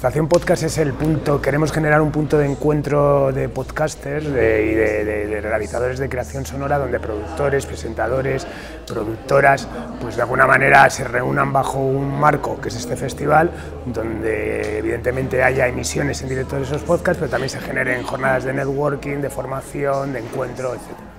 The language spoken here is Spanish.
Estación Podcast es el punto, queremos generar un punto de encuentro de podcasters y de, realizadores de creación sonora donde productores, presentadores, productoras, pues de alguna manera se reúnan bajo un marco que es este festival, donde evidentemente haya emisiones en directo de esos podcasts, pero también se generen jornadas de networking, de formación, de encuentro, etc.